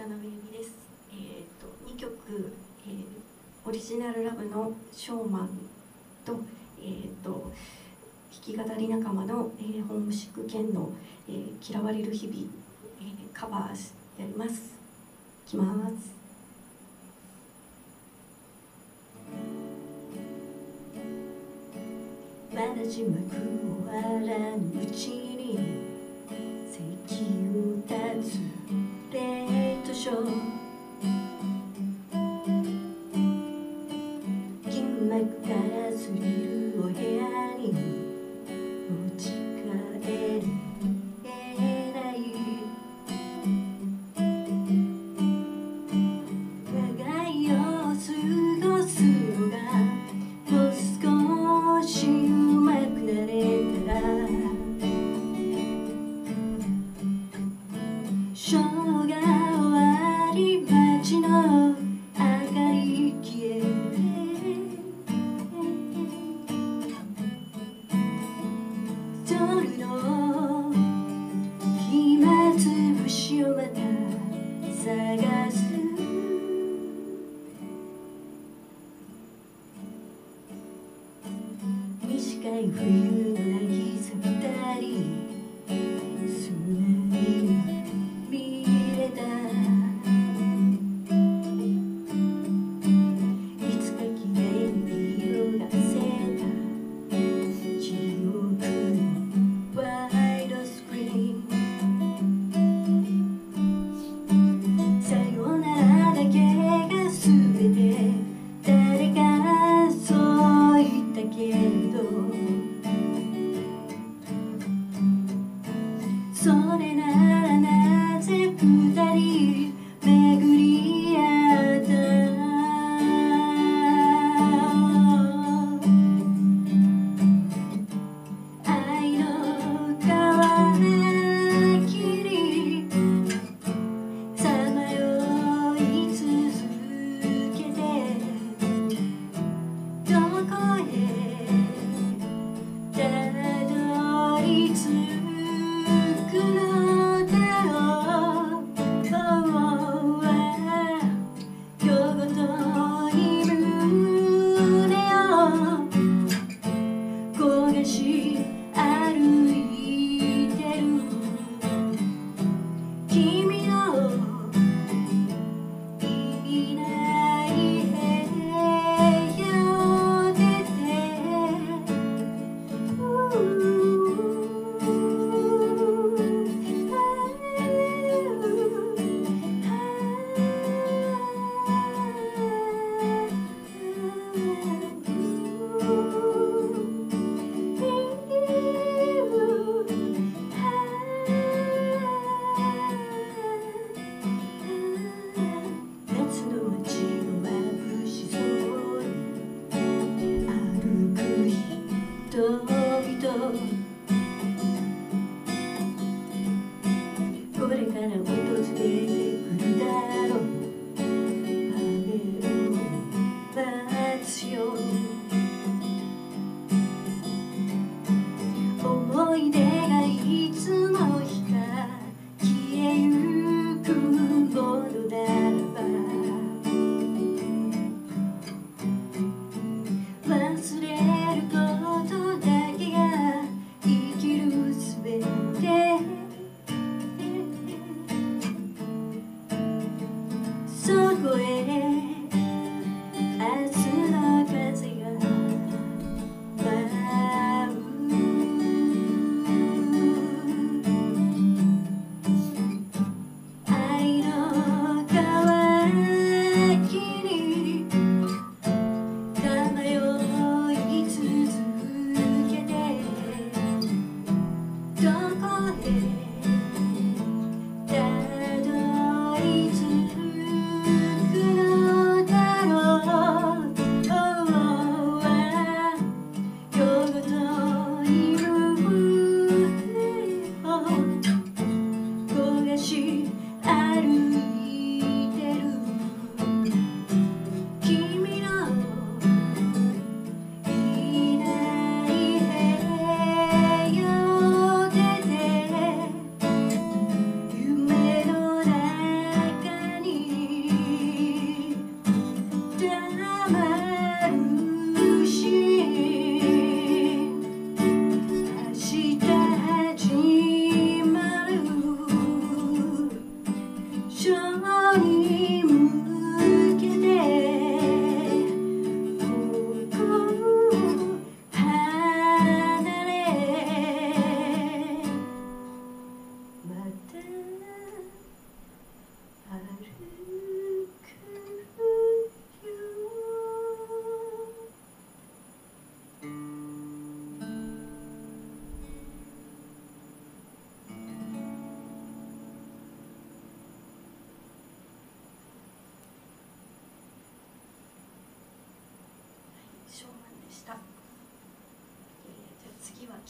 田辺由美です。えっ、ー、と二曲、えー、オリジナルラブのショーマンとえっ、ー、と弾き語り仲間の、えー、ホームシック犬の、えー、嫌われる日々、えー、カバーしております。きます。まだ字幕終わらぬうちに席を立つ書銀幕からすぎるお部屋に。free. to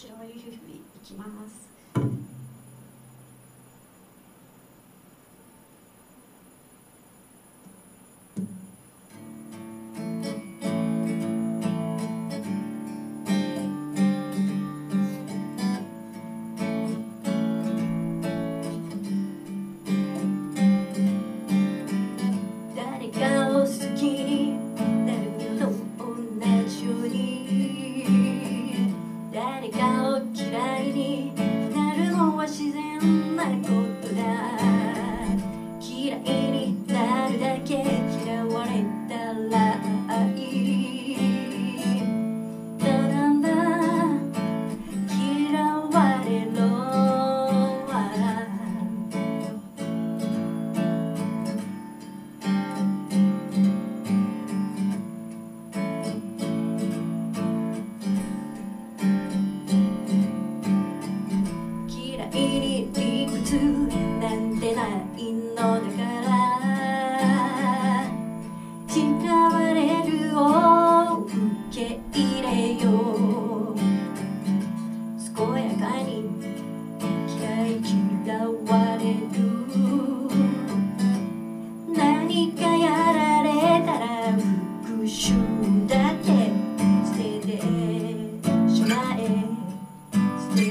白い夫婦行きます。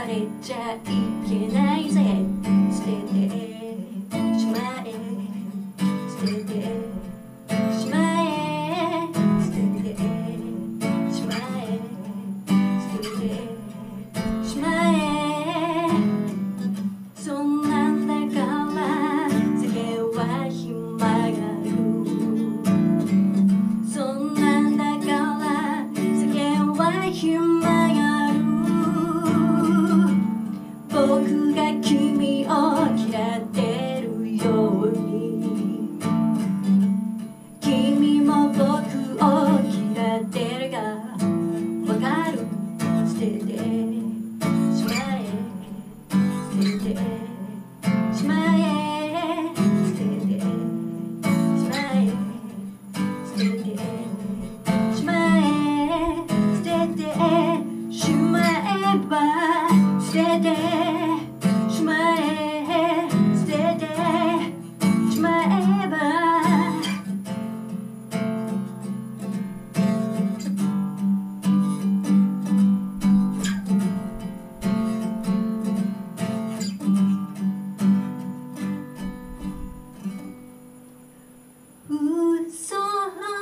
されちゃいけないぜ捨ててしまえ捨ててしまえ捨ててしまえ捨ててしまえそんなんだから世間は暇がるそんなんだから世間は暇がる僕が Ooh, so high.